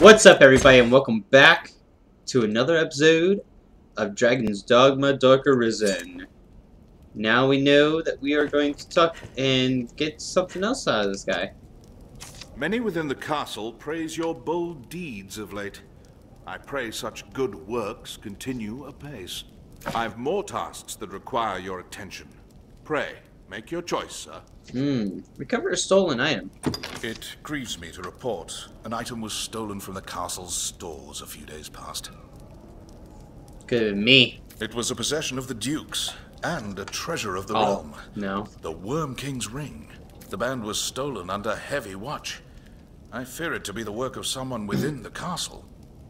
What's up, everybody, and welcome back to another episode of Dragon's Dogma Dark Arisen. Now we know that we are going to talk and get something else out of this guy. Many within the castle praise your bold deeds of late. I pray such good works continue apace. I've more tasks that require your attention. Pray, make your choice, sir. Hmm. Recover a stolen item. It grieves me to report an item was stolen from the castle's stores a few days past. Been me. It was a possession of the Duke's and a treasure of the Oh, realm. no. The Worm King's ring. The band was stolen under heavy watch. I fear it to be the work of someone within the castle.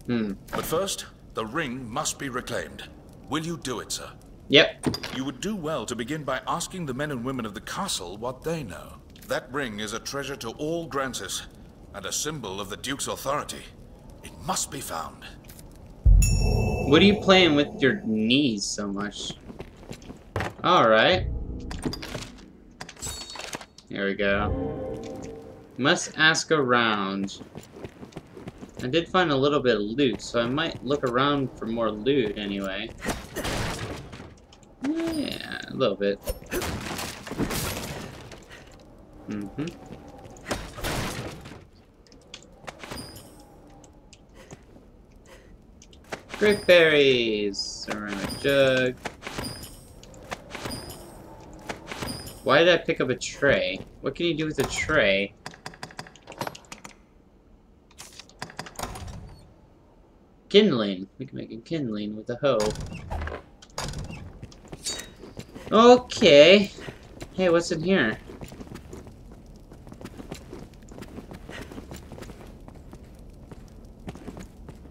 Hmm. But first, the ring must be reclaimed. Will you do it, sir? Yep. You would do well to begin by asking the men and women of the castle what they know. That ring is a treasure to all Gransys, and a symbol of the Duke's authority. It must be found. What are you playing with your knees so much? Alright. Here we go. Must ask around. I did find a little bit of loot, so I might look around for more loot anyway. Yeah, a little bit. Mm-hmm. Grape berries! Ceramic jug. Why did I pick up a tray? What can you do with a tray? Kindling. We can make a kindling with a hoe. Okay. Hey, what's in here?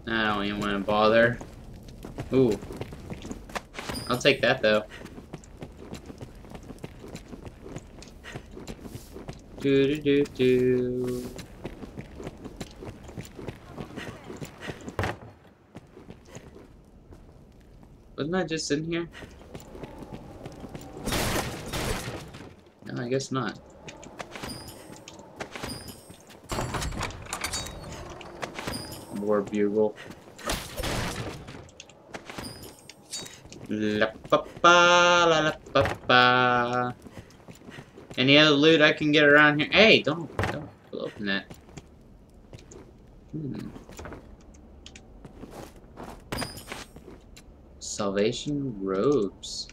I don't even want to bother. Ooh. I'll take that, though. Do do do do. Wasn't I just in here? No, I guess not. War bugle. La pa pa la la pa pa. Any other loot I can get around here? Hey, don't don't open that. Hmm. Salvation robes.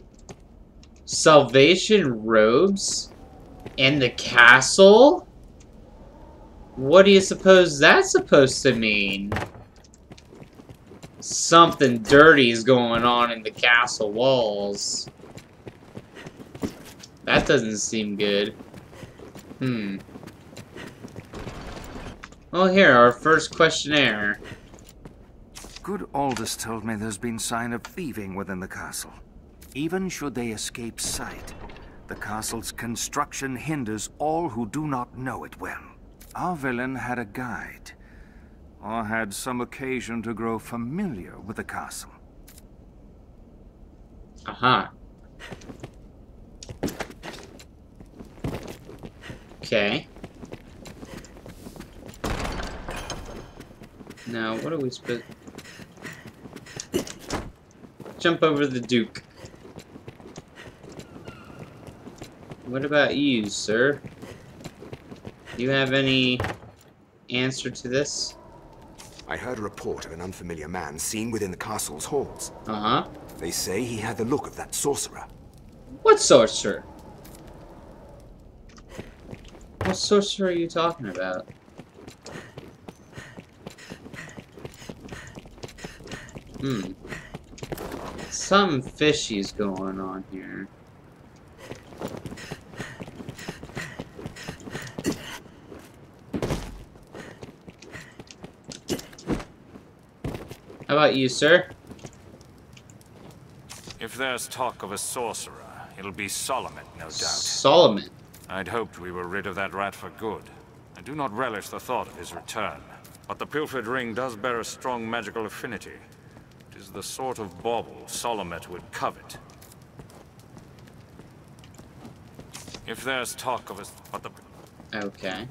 Salvation robes? In the castle? What do you suppose that's supposed to mean? Something dirty is going on in the castle walls. That doesn't seem good. Hmm. Well, here, our first questionnaire. Good Aldous told me there's been sign of thieving within the castle. Even should they escape sight, the castle's construction hinders all who do not know it well. Our villain had a guide, or had some occasion to grow familiar with the castle. Aha. Okay. Now, what are we supposed... Jump over the Duke. What about you, sir? Do you have any answer to this? I heard a report of an unfamiliar man seen within the castle's halls. Uh-huh. They say he had the look of that sorcerer. What sorcerer? What sorcerer are you talking about? Hmm. Something fishy's going on here. How about you, sir? If there's talk of a sorcerer, it'll be Salomet, no doubt. Salomet. I'd hoped we were rid of that rat for good. I do not relish the thought of his return. But the pilfered ring does bear a strong magical affinity. It is the sort of bauble Salomet would covet. If there's talk of a... But the... Okay.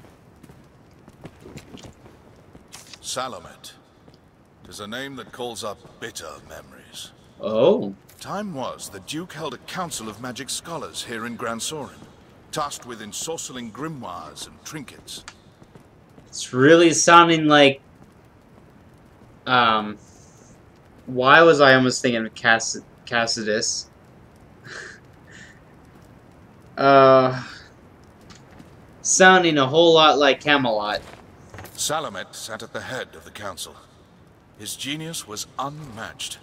Salomet. Tis a name that calls up bitter memories. Oh. Time was the Duke held a council of magic scholars here in Gran Soren, tasked with ensorceling grimoires and trinkets. It's really sounding like. Um. Why was I almost thinking of Cass Cassidus? uh. Sounding a whole lot like Camelot. Salomet sat at the head of the council. His genius was unmatched,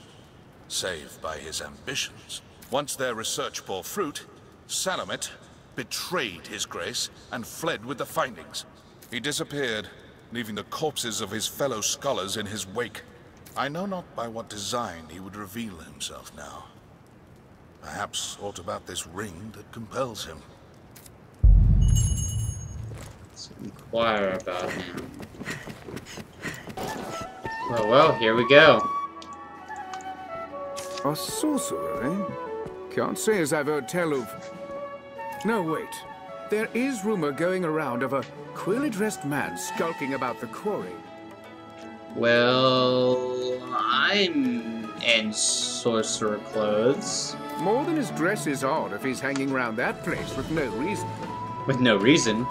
save by his ambitions. Once their research bore fruit, Salomet betrayed his grace and fled with the findings. He disappeared, leaving the corpses of his fellow scholars in his wake. I know not by what design he would reveal himself now. Perhaps aught about this ring that compels him. Let's inquire about him. Well, well, here we go. A sorcerer, eh? Can't say as I've heard tell of... No, wait. There is rumor going around of a queerly dressed man skulking about the quarry. Well, I'm in sorcerer clothes. More than his dress is odd if he's hanging around that place with no reason. With no reason.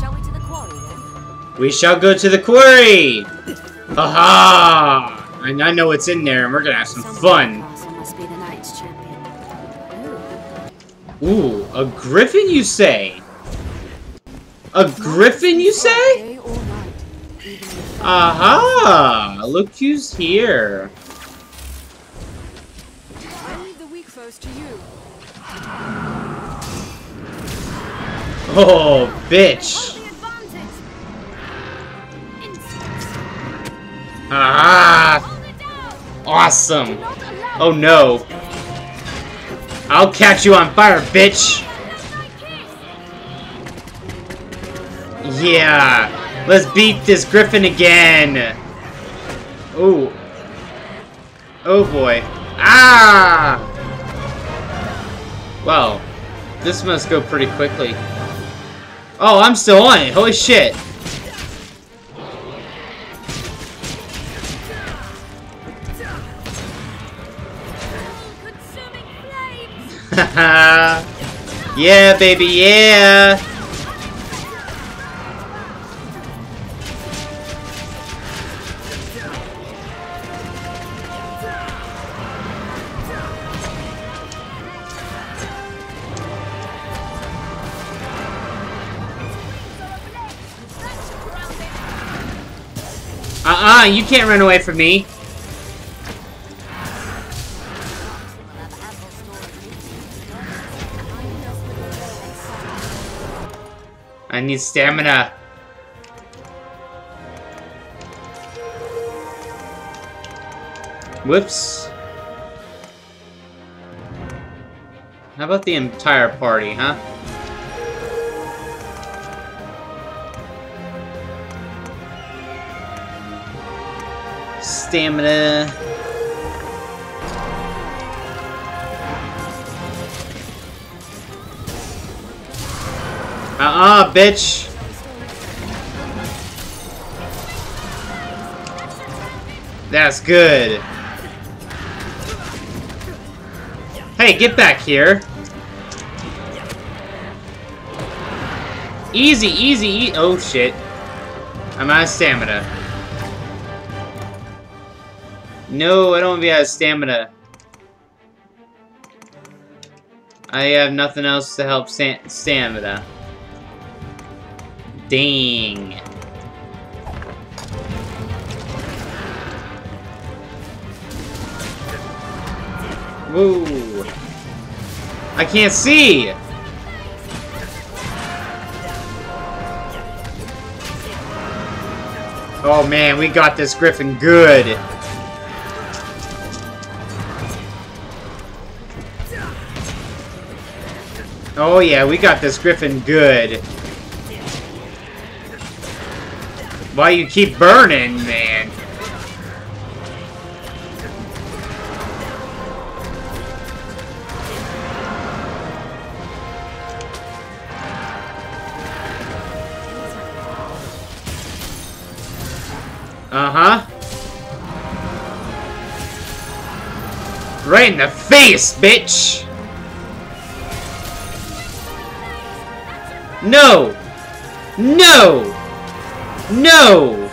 Shall we to the quarry then? We shall go to the quarry! Haha! And I know what's in there, and we're gonna have some fun. Castle must be the knight's champion. Ooh. A griffin, you say? A griffin, you say? Day or night, even in Aha! Look who's here. I leave the weak foes to you. Oh, bitch. Ah! Awesome. Oh no. I'll catch you on fire, bitch! Yeah! Let's beat this griffin again! Oh. Oh boy. Ah! Well, this must go pretty quickly. Oh, I'm still on it. Holy shit. yeah, baby, yeah! Uh-uh, you can't run away from me. I need stamina. Whoops. How about the entire party, huh? Stamina. Uh-uh, bitch. That's good. Hey, get back here. Easy, easy, e Oh, shit. I'm out of stamina. No, I don't want to be out of stamina. I have nothing else to help sta stamina. Dang. Woo. I can't see! Oh man, we got this Griffin good. Oh yeah, we got this Griffin good. Why you keep burning, man? Uh-huh. Right in the face, bitch! No! No! No!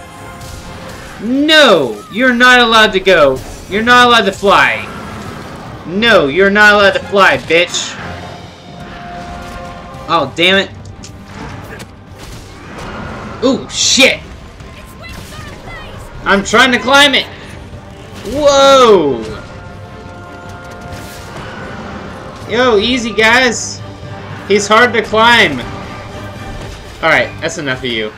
No! You're not allowed to go. You're not allowed to fly. No, you're not allowed to fly, bitch. Oh, damn it. Ooh, shit! I'm trying to climb it! Whoa! Yo, easy, guys! He's hard to climb! Alright, that's enough of you.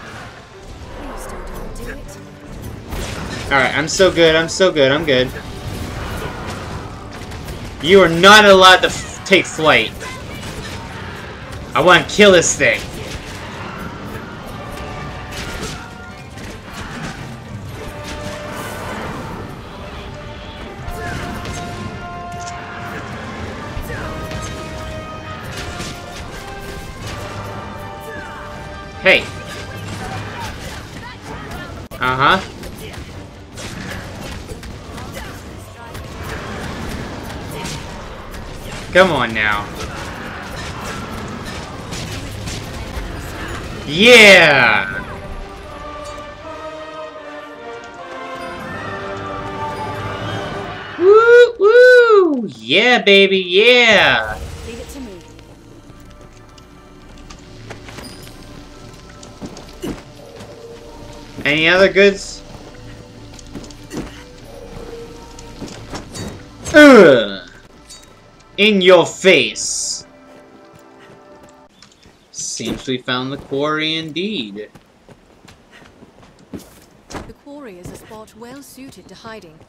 Alright, I'm so good, I'm so good, I'm good. You are not allowed to take flight. I want to kill this thing. Hey. Uh-huh. Come on now. Yeah! Woo woo! Yeah, baby, yeah! Leave it to me. Any other goods? Ugh! In your face! Seems we found the quarry indeed. The quarry is a spot well suited to hiding.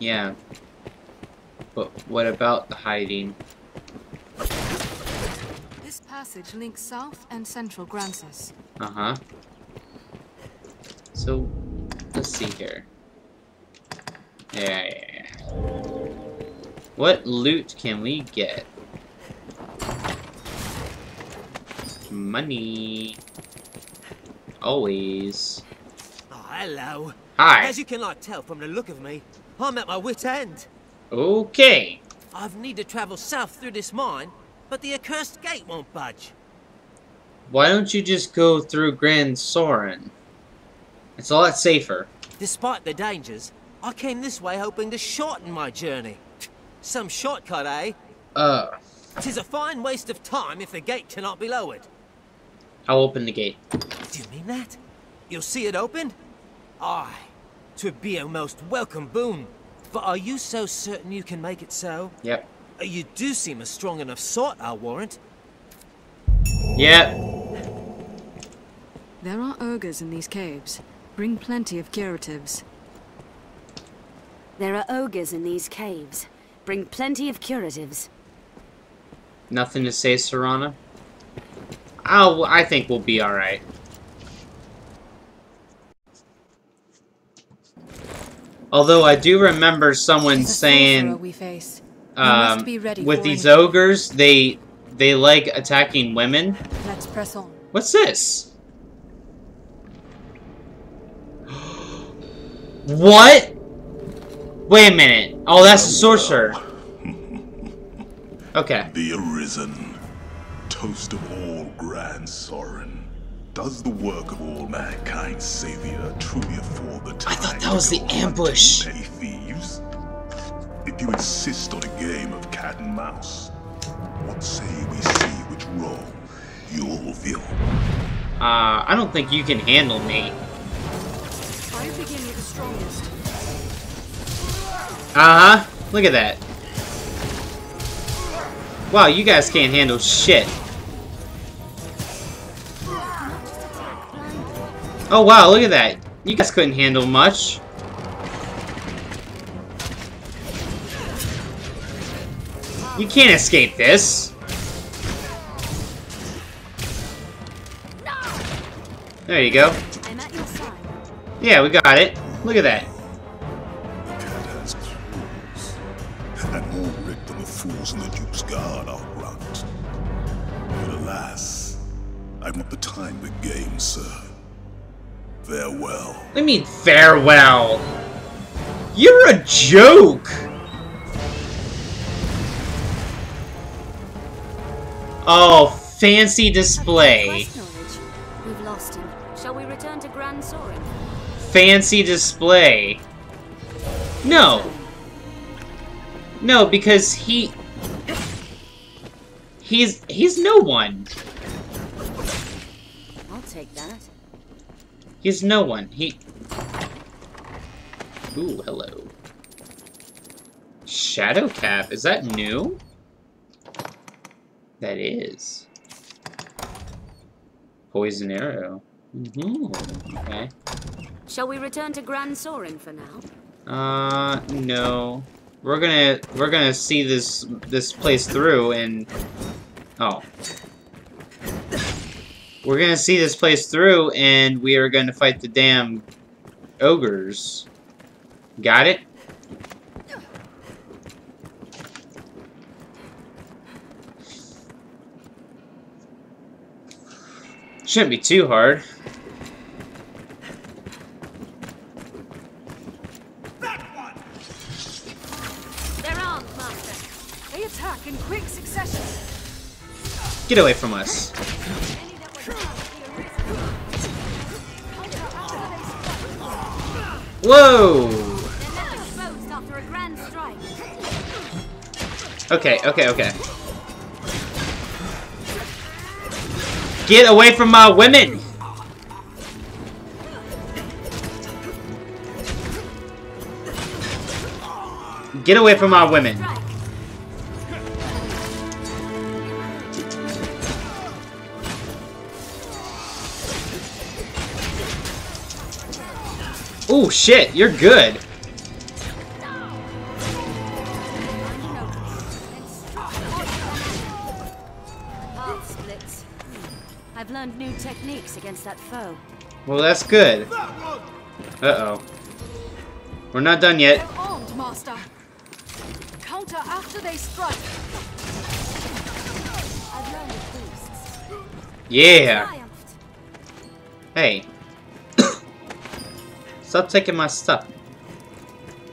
Yeah. But what about the hiding? This passage links South and Central Gransys. Uh-huh. So, let's see here. Yeah, yeah, yeah. What loot can we get? Money. Always. Oh, hello. Hi. As you cannot tell from the look of me, I'm at my wit's end. Okay. I've need to travel south through this mine, but the accursed gate won't budge. Why don't you just go through Gran Soren? It's a lot safer. Despite the dangers, I came this way hoping to shorten my journey. Some shortcut, eh? Uh, Tis a fine waste of time if the gate cannot be lowered. I'll open the gate. Do you mean that? You'll see it opened? Aye. Twould be a most welcome boon. But are you so certain you can make it so? Yep. Uh, You do seem a strong enough sort, I'll warrant. Yep. There are ogres in these caves. Bring plenty of curatives. There are ogres in these caves. Bring plenty of curatives. Nothing to say, Serana? I'll, I think we'll be alright. Although I do remember someone It's a sorcerer saying, we face. We must um, be ready with these anything. ogres, they they like attacking women. Let's press on. What's this? what? Wait a minute. Oh, that's a sorcerer. Okay. The Arisen, toast of all Gran Soren, does the work of all mankind's savior truly afford the time I thought that was the ambush. Petty thieves? If you insist on a game of cat and mouse, what say we see which role you'll fill? Uh, I don't think you can handle me. Uh-huh. Look at that. Wow, you guys can't handle shit. Oh wow, look at that. You guys couldn't handle much. You can't escape this. There you go. I'm at your side. Yeah, we got it. Look at that. But alas, I've not the time for games, sir. Farewell. What do you mean, farewell? You're a joke! Oh, fancy display. We've lost him. Shall we return to Gran Soren? Fancy display. No. No, because he... He's... He's no one. Take that. He's no one. He... Ooh, hello. Shadow Cap. Is that new? That is. Poison Arrow. Mm-hmm. Okay. Shall we return to Gran Soren for now? Uh, no. We're gonna we're gonna see this this place through and oh. We're gonna see this place through and we are gonna fight the damn ogres. Got it? Shouldn't be too hard. Armed, They attack in quick succession. Get away from us. Whoa! Okay, okay, okay. Get away from my women! Get away from my women. Oh shit, you're good. I've learned new techniques against that foe. Well, that's good. Uh-oh. We're not done yet. They're armed, Master. Counter after they strike. I've learned the. Yeah. Hey. Stop taking my stuff.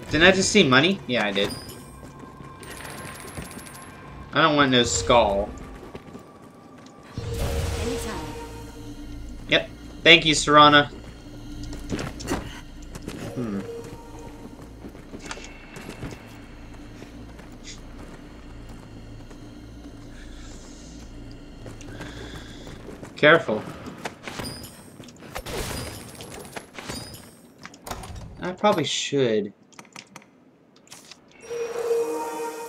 Didn't I just see money? Yeah, I did. I don't want no skull. Anytime. Yep. Thank you, Serana. Hmm. Careful. I probably should.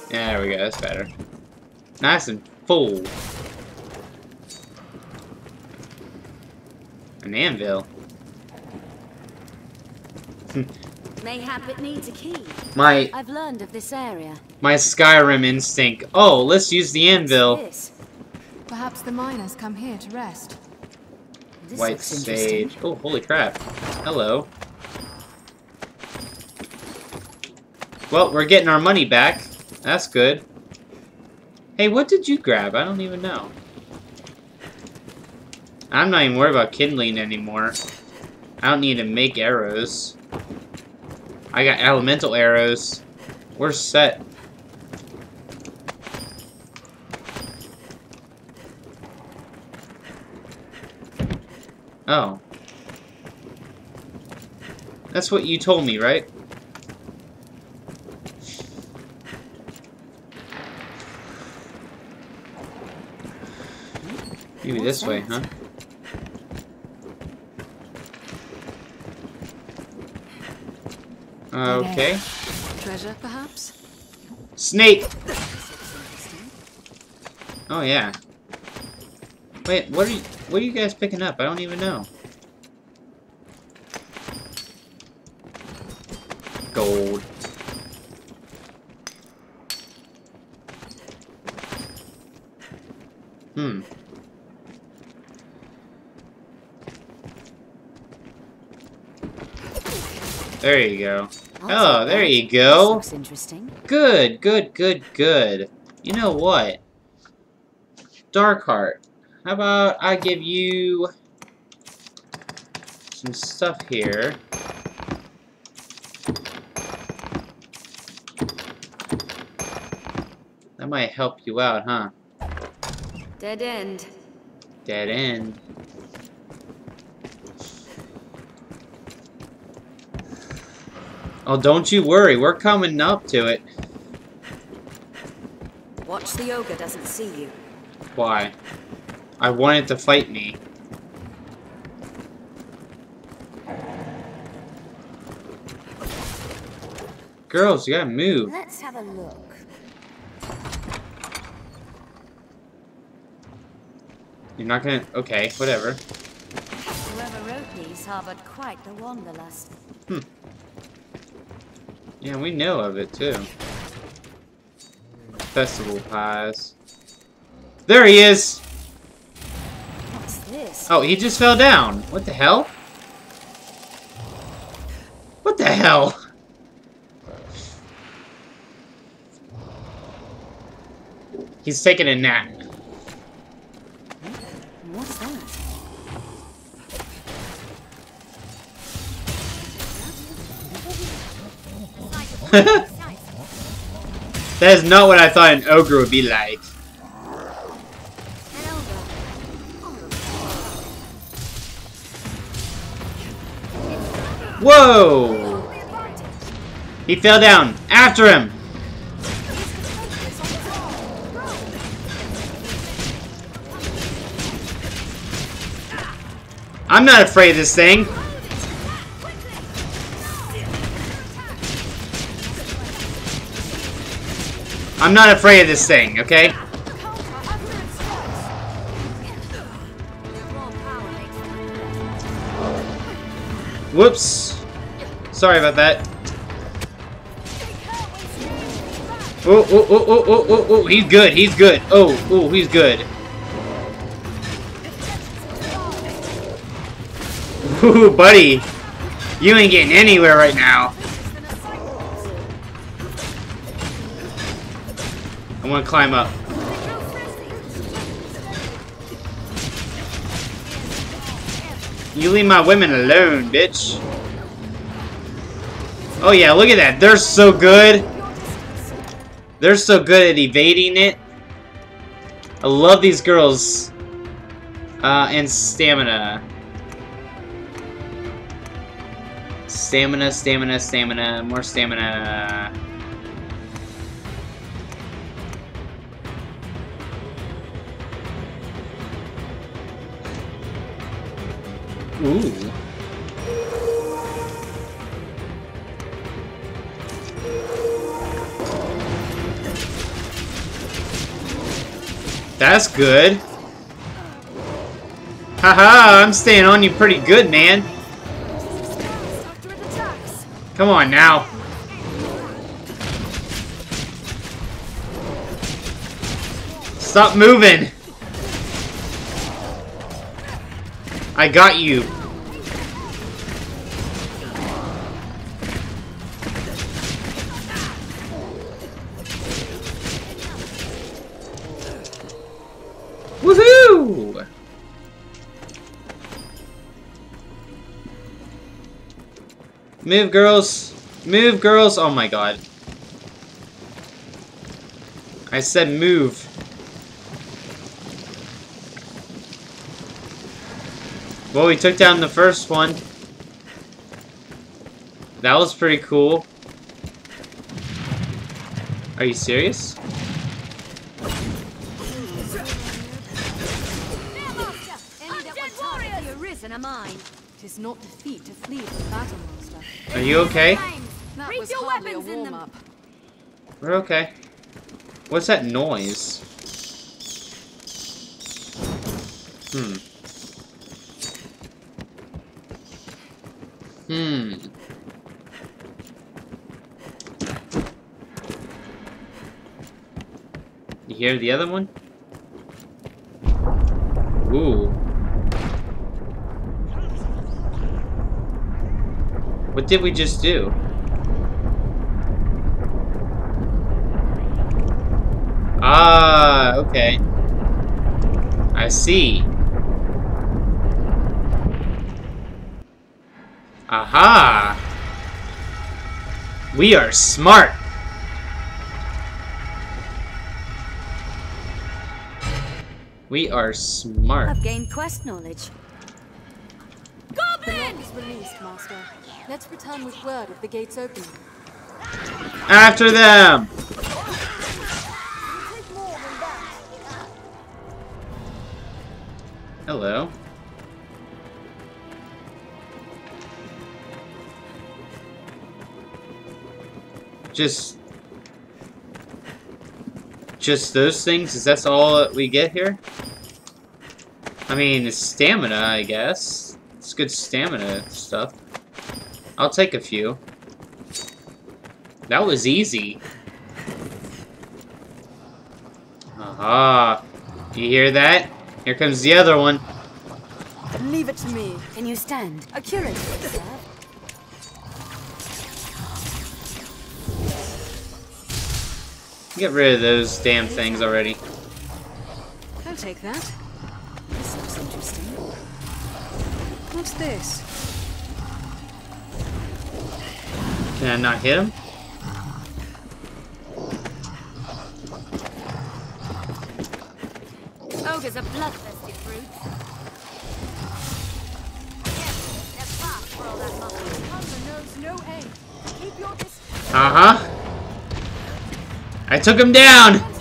There we go, that's better. Nice and full. An anvil. Mayhap it needs a key. My I've learned of this area. my Skyrim instinct. Oh, let's use the anvil. Perhaps the miners come here to rest. This White sage. Oh, holy crap. Hello. Well, we're getting our money back. That's good. Hey, what did you grab? I don't even know. I'm not even worried about kindling anymore. I don't need to make arrows. I got elemental arrows. We're set. Oh. That's what you told me, right? This way, huh? Okay. Treasure, perhaps? Snake! Oh, yeah. Wait, what are you, what are you guys picking up? I don't even know. Gold. Hmm. There you go. Oh, there you go. looks interesting. Good, good, good, good. You know what? Darkheart. How about I give you some stuff here. That might help you out, huh? Dead end. Dead end. Oh, don't you worry. We're coming up to it. Watch the ogre doesn't see you. Why? I wanted to fight me. Girls, you gotta move. Let's have a look. You're not gonna... Okay, whatever. Whoever wrote these harbored quite the wanderlust. Yeah, we know of it, too. Festival pies. There he is! What's this? Oh, he just fell down. What the hell? What the hell? He's taking a nap. that is not what I thought an ogre would be like. Whoa! He fell down. After him! I'm not afraid of this thing. I'm not afraid of this thing, okay? Whoops. Sorry about that. Oh, oh, oh, oh, oh, oh, oh, he's good, he's good. Oh, oh, he's good. Ooh, buddy. You ain't getting anywhere right now. I want to climb up. You leave my women alone, bitch. Oh yeah, look at that. They're so good. They're so good at evading it. I love these girls. Uh, and stamina. Stamina, stamina, stamina, more stamina. Ooh. That's good. Haha, I'm staying on you pretty good, man. Come on now. Stop moving. I got you. Woohoo! Move, girls. Move, girls. Oh my god. I said move. Well, we took down the first one. That was pretty cool. Are you serious? Tis not defeat to flee from battle, master. Are you okay? That Bring your weapons in them. We're okay. What's that noise? You hear the other one? Ooh. What did we just do? Ah, okay. I see. Aha! We are smart! We are smart. I've gained quest knowledge. The is released, Master. Let's return with word of the gates opening. After them! Hello. Just... Just those things? Is that all that we get here? I mean, it's stamina, I guess. It's good stamina stuff. I'll take a few. That was easy. Aha. You hear that? Here comes the other one. Leave it to me. Can you stand? A curate, sir. Get rid of those damn things already. I'll take that. What's this? Can I not hit him? Ogres are bloodthirsty brutes. Yes, they're fast for all that muscle. Hunger knows no aim. Keep your distance. Uh-huh. I took him down!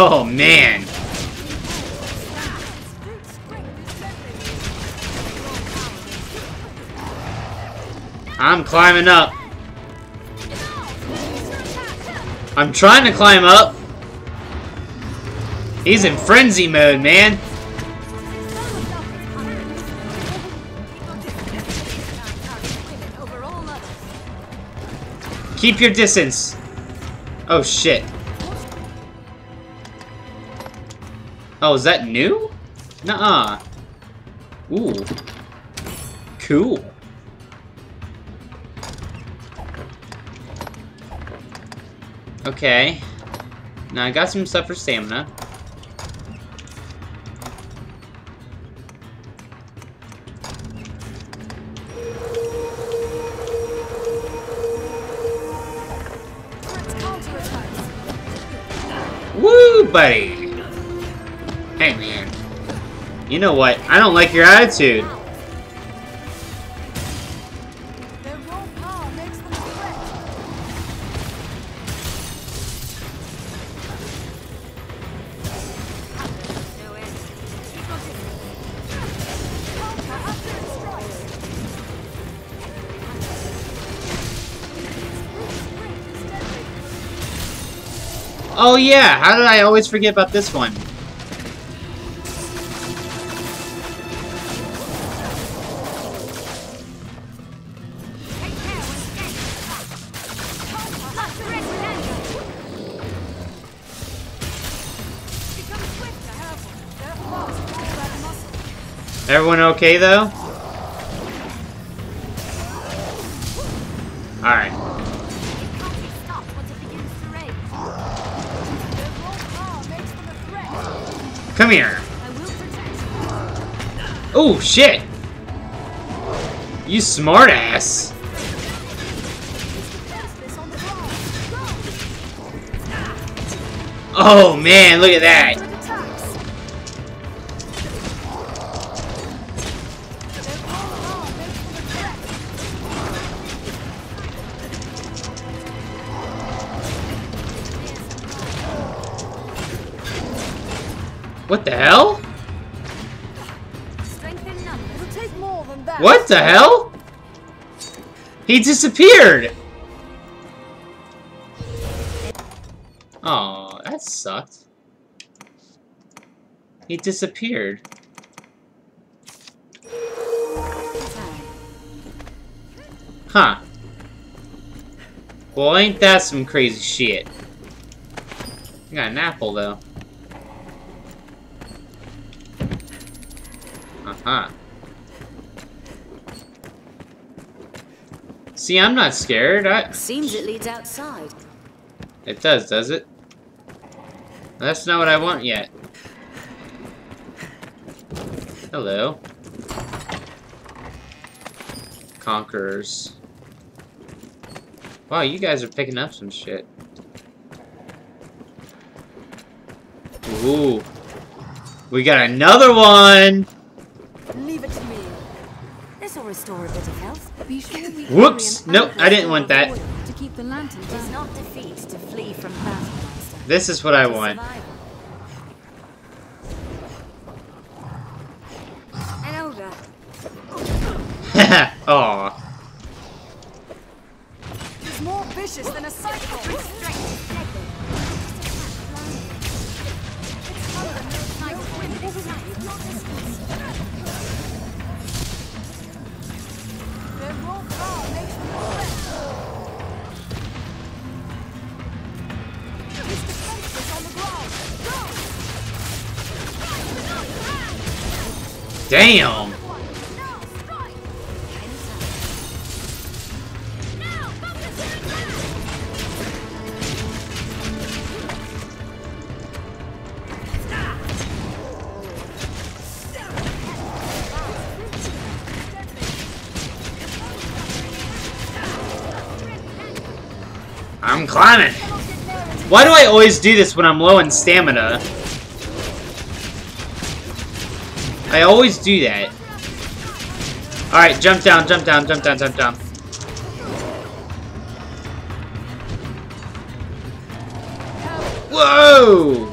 Oh, man. I'm climbing up. I'm trying to climb up. He's in frenzy mode, man. Keep your distance. Oh, shit. Oh, is that new? Nuh-uh. Ooh. Cool. Okay. Now I got some stuff for stamina. Woo, buddy! You know what? I don't like your attitude. Their raw power makes them a threat. No end. Keep your distance. Counter accurate strikes. Sprint is deadly. Oh yeah, how did I always forget about this one? Them though? Alright. Come here. Oh shit! You smartass! Oh man, look at that! What the hell? He disappeared! Oh, that sucked. He disappeared. Huh. Well, ain't that some crazy shit? I got an apple, though. Uh-huh. See, I'm not scared. I... Seems it leads outside. It does, does it? That's not what I want yet. Hello. Conquerors. Wow, you guys are picking up some shit. Ooh. We got another one! Leave it to me. This will restore a bit of health. Be sure we Whoops! Nope, I didn't want that. To keep the lantern It is not defeat to flee from. This is what I want. Survival. An ogre. Aw. Damn! I'm climbing! Why do I always do this when I'm low in stamina? I always do that. Alright, jump down, jump down, jump down, jump down. Whoa!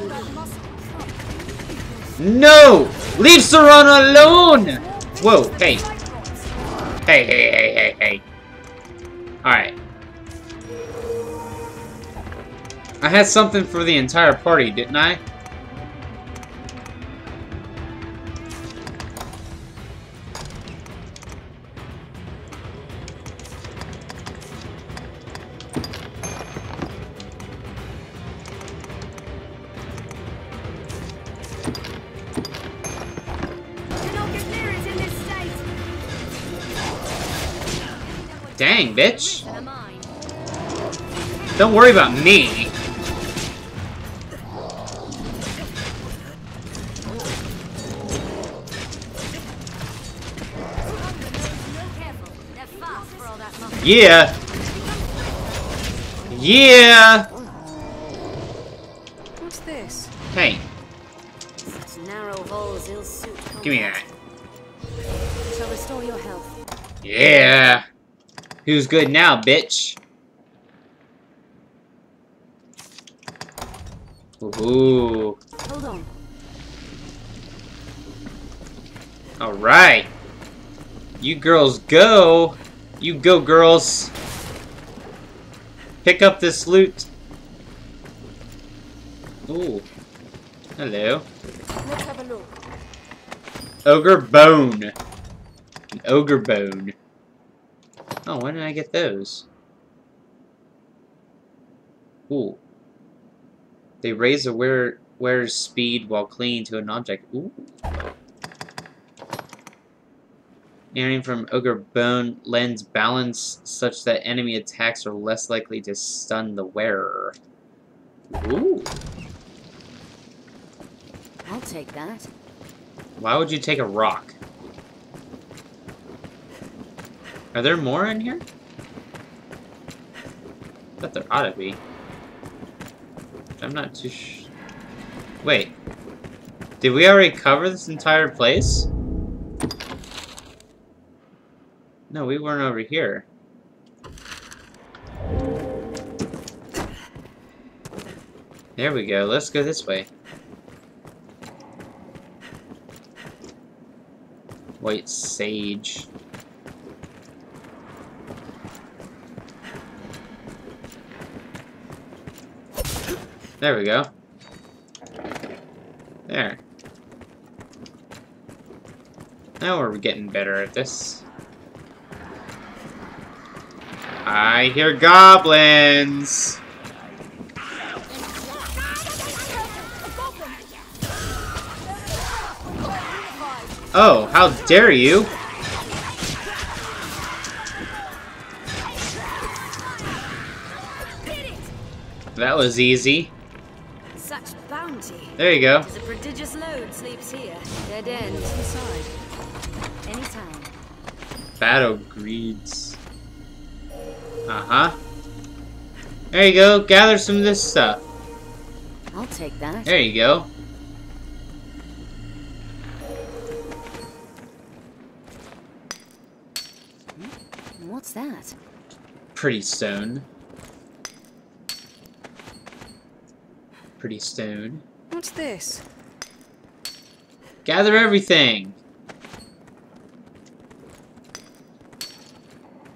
No! Leave Serana alone! Whoa, hey. Hey, hey, hey, hey, hey. Alright. I had something for the entire party, didn't I? Dang, bitch. Don't worry about me. They're fast for all that muscle. Yeah. Yeah. What's this? Hey, Such narrow holes ill suit give me that. Shall restore your health. Yeah. Who's good now, bitch? Ooh. Hold on. Alright. You girls go. You go, girls. Pick up this loot. Ooh. Hello. Let's have a look. Ogre bone. An ogre bone. Oh, when did I get those? Ooh. They raise the wearer, wearer's speed while clinging to an object. Ooh. Earning from Ogre Bone lends balance such that enemy attacks are less likely to stun the wearer. Ooh. I'll take that. Why would you take a rock? Are there more in here? I thought there ought to be. I'm not too sh... Wait. Did we already cover this entire place? No, we weren't over here. There we go. Let's go this way. White sage. There we go. There. Now we're getting better at this. I hear goblins! Oh, how dare you! That was easy. There you go. There's a prodigious load sleeps here. Dead end. Inside. Anytime. Battle Greaves. Uh-huh. There you go. Gather some of this stuff. I'll take that. There you go. What's that? Pretty stone. Pretty stone. What's this? Gather everything.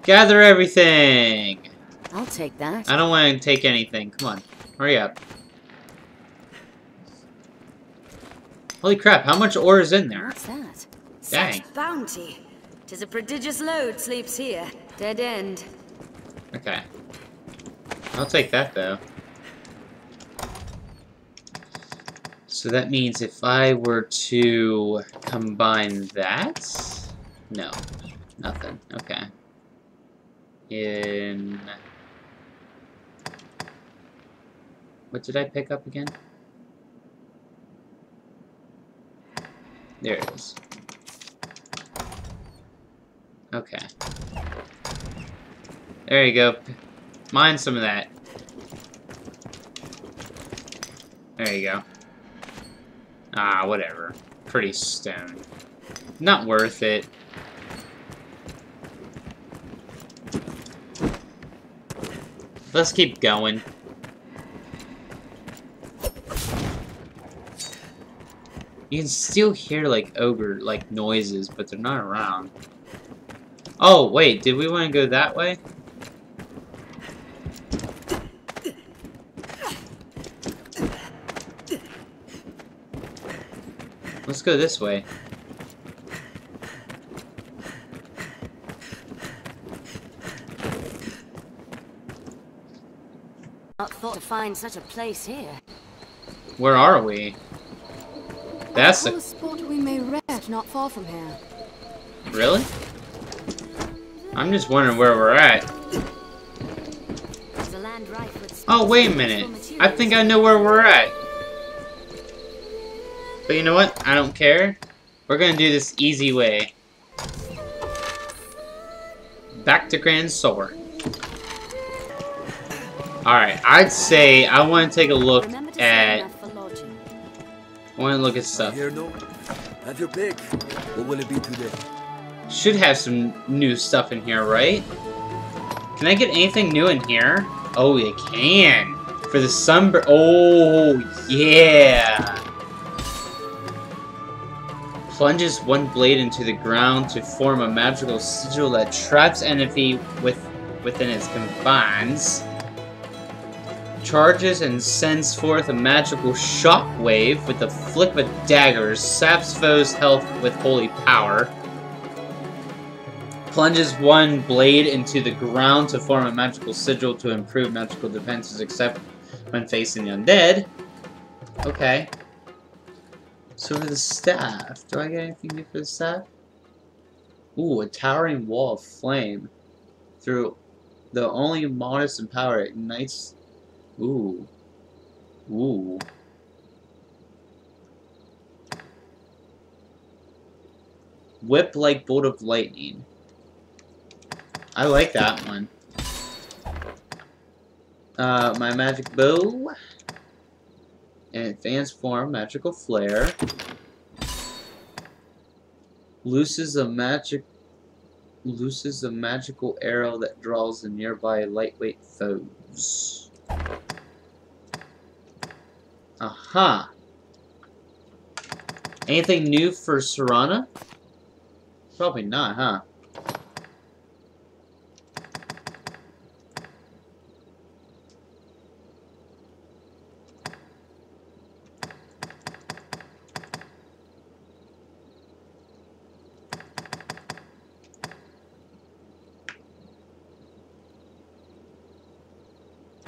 Gather everything. I'll take that. I don't want to take anything. Come on. Hurry up. Holy crap, how much ore is in there? What's that? Dang. Such bounty. Tis a prodigious load sleeps here. Dead end. Okay. I'll take that, though. So that means if I were to combine that... No. Nothing. Okay. In... What did I pick up again? There it is. Okay. There you go. Mine some of that. There you go. Ah, whatever. Pretty stone. Not worth it. Let's keep going. You can still hear, like, ogre, like, noises, but they're not around. Oh, wait, did we want to go that way? Let's go this way. Not thought to find such a place here. Where are we? That's a the... spot we may rest not far from here. Really? I'm just wondering where we're at. There's a land rife with Oh, wait a minute. I think I know where we're at. But you know what? I don't care. We're gonna do this easy way. Back to Gran Soren. Alright, I'd say I want to take a look at... save enough for lodging. I want to look at stuff. Have your pick. What will it be today? Should have some new stuff in here, right? Can I get anything new in here? Oh, you can. For the sunburn. Oh, yeah. Plunges one blade into the ground to form a magical sigil that traps enemy with within its confines. Charges and sends forth a magical shockwave with the flick of a dagger, saps foes' health with holy power plunges one blade into the ground to form a magical sigil to improve magical defenses except when facing the undead. Okay. So for the staff, do I get anything new for the staff? Ooh, a towering wall of flame. Through the only modest in power ignites... Ooh. Ooh. Whip-like bolt of lightning. I like that one. Uh, my magic bow. An advanced form, magical flare. Looses a magic looses a magical arrow that draws the nearby lightweight foes. Aha. Anything new for Serana? Probably not, huh?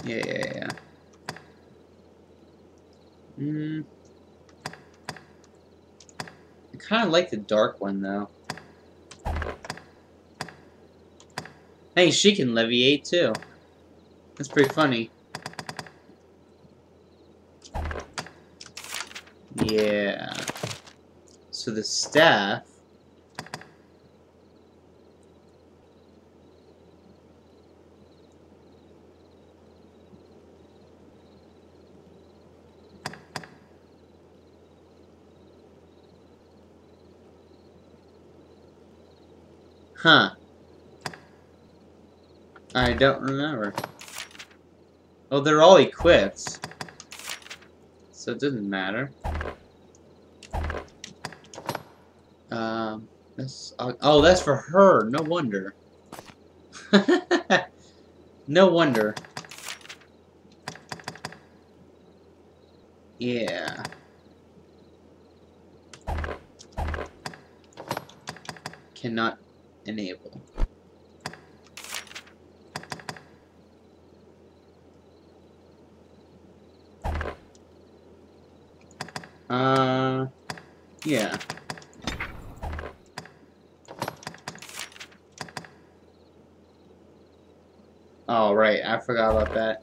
Yeah, yeah, yeah. Mm. I kind of like the dark one, though. Hey, she can leviate, too. That's pretty funny. Yeah. So the staff... Huh. I don't remember. Oh, they're all equipped. So it doesn't matter. Um, that's, oh, that's for her. No wonder. no wonder. Yeah. Cannot enable. Uh, yeah. Oh, right, I forgot about that.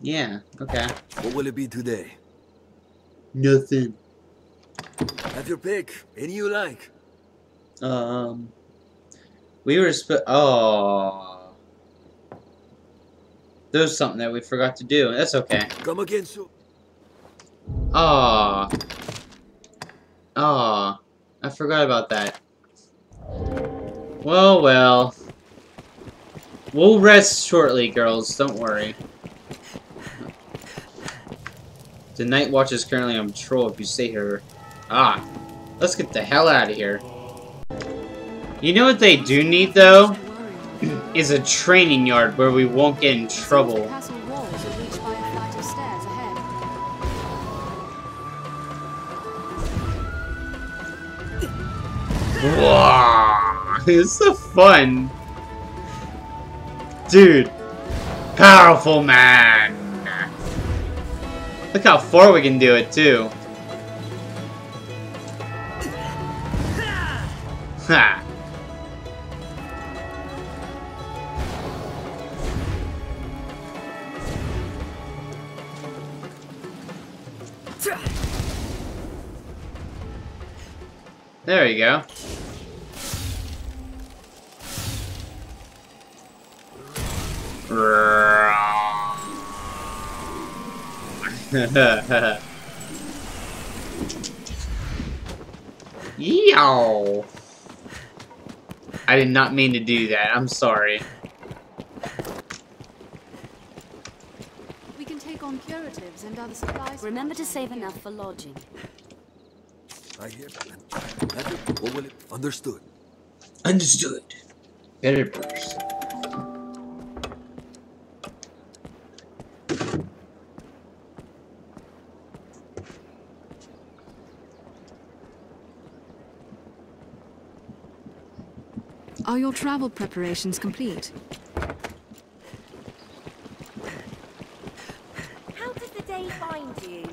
Yeah, okay. What will it be today? Nothing. Have your pick. Any you like. Um, we were sp- oh, there's something that we forgot to do. That's okay. Come again soon. Ah, ah, I forgot about that. Well, well. We'll rest shortly, girls. Don't worry. The Night Watch is currently on patrol if you stay here. Ah, let's get the hell out of here. You know what they do need, though? is a training yard where we won't get in trouble. Wow, it's so fun. Dude, powerful man. Look how far we can do it, too. Ha! There you go. Yow! I did not mean to do that. I'm sorry. We can take on curatives and other supplies. Remember to save enough for lodging. I hear. Have. What will it? Understood. Understood. Better burst. Are your travel preparations complete? How did the day find you?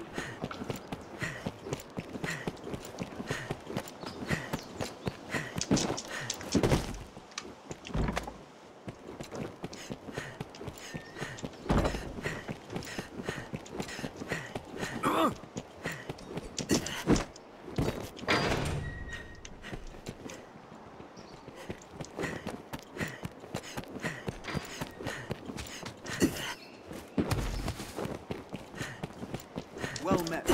Well met.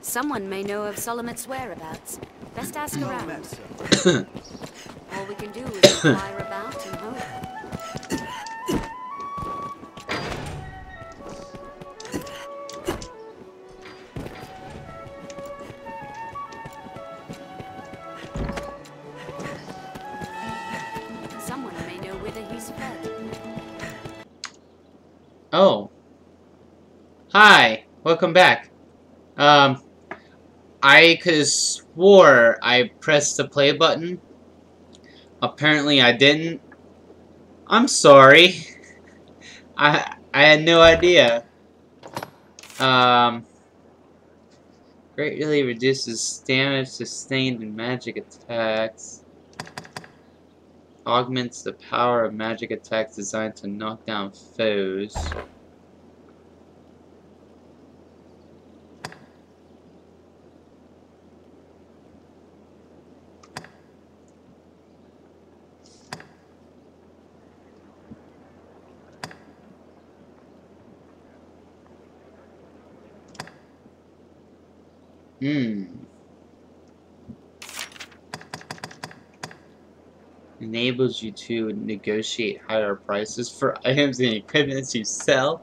sir. Someone may know of Salomet's whereabouts. Best ask Well around. met. All we can do is inquire about and hope. Someone may know whither he's fled. Oh. Hi. Welcome back. Um, I could have swore I pressed the play button Apparently I didn't. I'm sorry. I I had no idea. Um, greatly reduces damage sustained in magic attacks. Augments the power of magic attacks designed to knock down foes. Hmm. Enables you to negotiate higher prices for items and equipment you sell.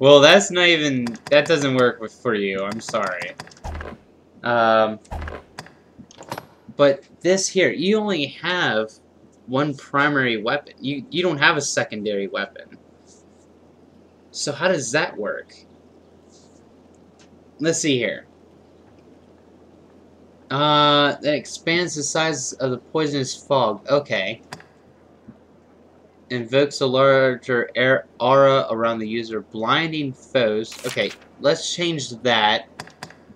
Well, that's not even... That doesn't work with, for you. I'm sorry. Um, but this here, you only have one primary weapon. You, you don't have a secondary weapon. So how does that work? Let's see here. Uh, that expands the size of the poisonous fog. Okay. Invokes a larger aura around the user, blinding foes. Okay, let's change that.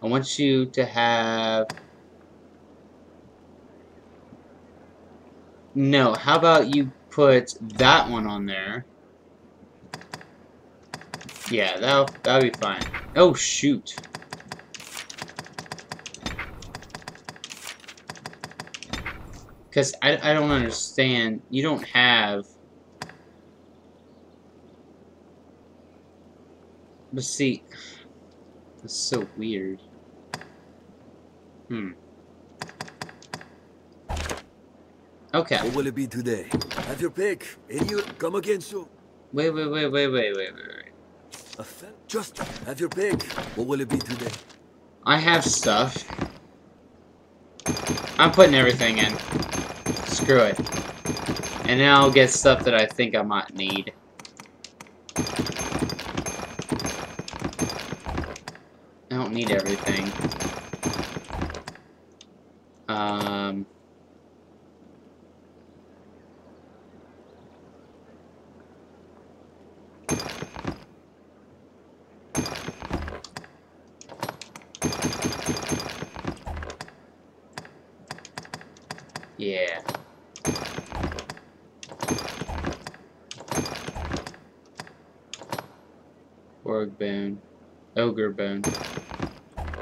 I want you to have... No, how about you put that one on there? Yeah, that'll, that'll be fine. Oh, shoot. Because I, I don't understand. You don't have... But see... That's so weird. Hmm. Okay. What will it be today? Have your pick. And you come again soon. Wait, wait, wait, wait, wait, wait, wait, wait. Just have your pick. What will it be today? I have stuff. I'm putting everything in. Screw it. And then I'll get stuff that I think I might need. I don't need everything. Um... Yeah. Org bone. Ogre bone. I'm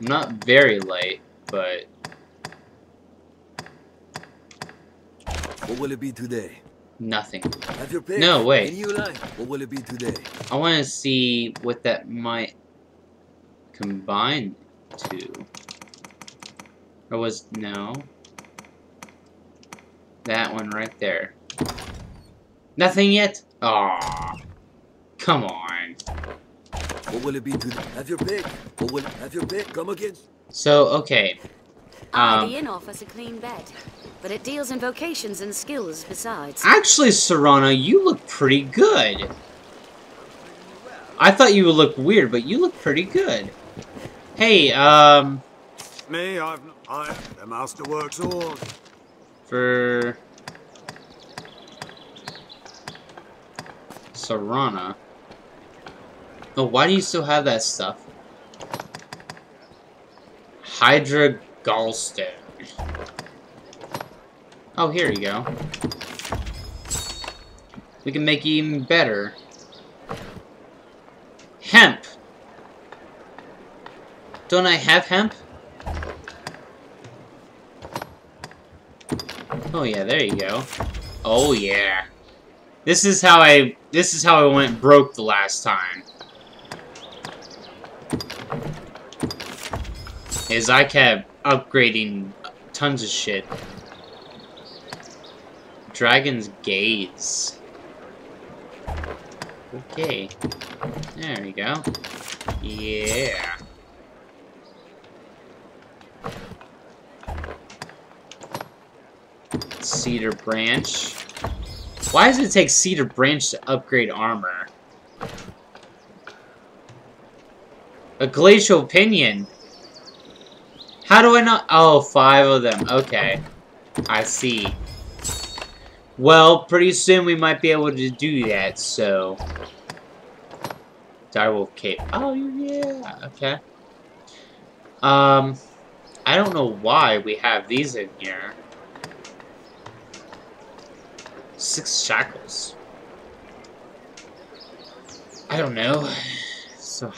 not very light, but... What will it be today? Nothing. No, wait. What will it be today? I want to see what that might combine to. Or was... no. That one right there. Nothing yet? Aw. Come on. What will it be today? Have your pick. What will have your pick? Come again. So, okay. Ah, Um, the inn offers a clean bed, but it deals in vocations and skills besides. actually, Serana, you look pretty good. I thought you would look weird, but you look pretty good. Hey, um, Me, I've I the masterworks all. for Serana. Why do you still have that stuff? Hydra Gallstone. Oh, here you go. We can make even better. Hemp. Don't I have hemp? Oh yeah, there you go. Oh yeah. This is how I this is how I went broke the last time. Is I kept upgrading tons of shit. Dragon's Gaze. Okay. There we go. Yeah. Cedar Branch. Why does it take Cedar Branch to upgrade armor? A Glacial Pinion. How do I not? Oh, five of them. Okay. I see. Well, pretty soon we might be able to do that, so... Direwolf Cape. Oh, yeah, okay. Um, I don't know why we have these in here. Six shackles. I don't know. So,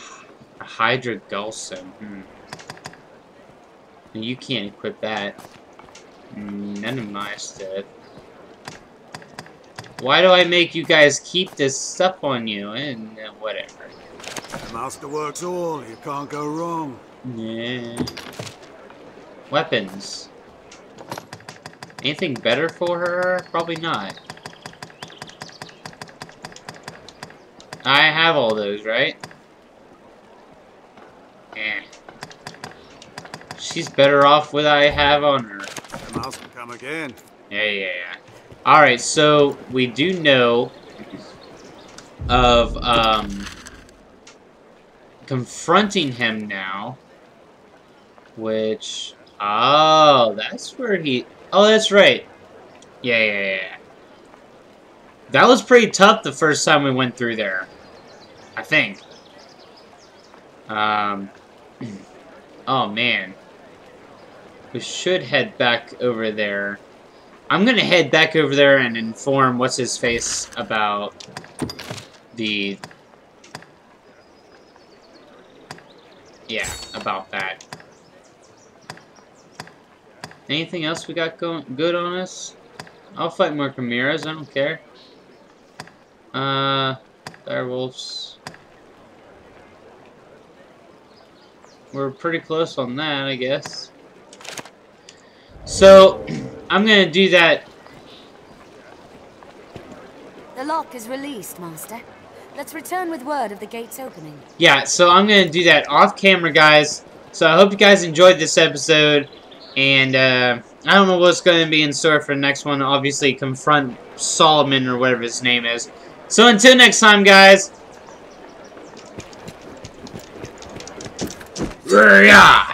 a Hydra Gallstone. Hmm. You can't equip that. None of my stuff. Why do I make you guys keep this stuff on you? And uh, whatever. The master works all. You can't go wrong. Yeah. Weapons. Anything better for her? Probably not. I have all those, right? Eh. She's better off what I have on her. The master come again. Yeah, yeah, yeah. Alright, so we do know of um, confronting him now. Which, oh, that's where he, oh, that's right. Yeah, yeah, yeah. That was pretty tough the first time we went through there. I think. Um, oh, man. We should head back over there. I'm gonna head back over there and inform what's-his-face about the... Yeah, about that. Anything else we got going good on us? I'll fight more Chimeras, I don't care. Uh, Direwolves. We're pretty close on that, I guess. So, I'm gonna do that. The lock is released, Master. Let's return with word of the gate's opening. Yeah, so I'm gonna do that off camera, guys. So I hope you guys enjoyed this episode. And, uh, I don't know what's gonna be in store for the next one. Obviously, confront Solomon or whatever his name is. So until next time, guys. Yeah.